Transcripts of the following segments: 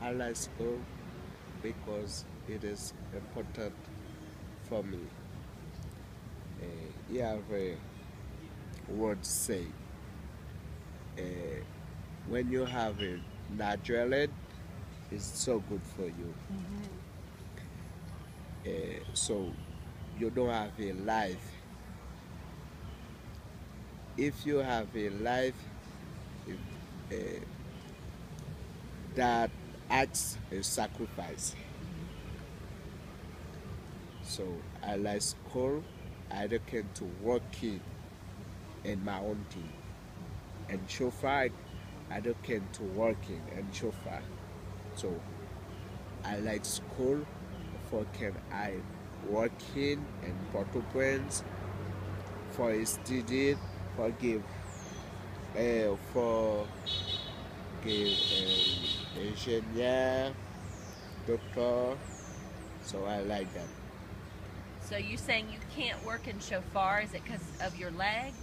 I like school because it is important for me. Uh, you have a word to say. Uh, when you have a natural it's so good for you. Uh, so you don't have a life. If you have a life if, that acts a sacrifice. So I like school. I look to working in my own team. And far, I look into working and far. So I like school for can I working in Port-au-Prince for study for give uh, for give engineer doctor so I like that So you saying you can't work in shofar? Is it because of your legs?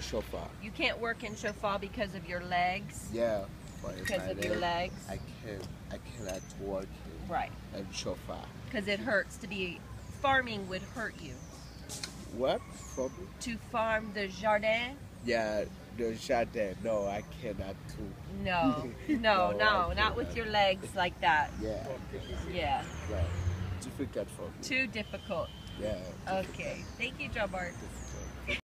so far You can't work in shofar because of your legs? yeah Because of your legs? I can't. I cannot work Right. in so far Because it hurts to be, farming would hurt you. what me? To farm the jardin? yeah the jardin no I cannot do. No, no, No, no, not with your legs like that. yeah. Yeah, right. Difficult for me. Too difficult. yeah Okay, thank you, Jabbar.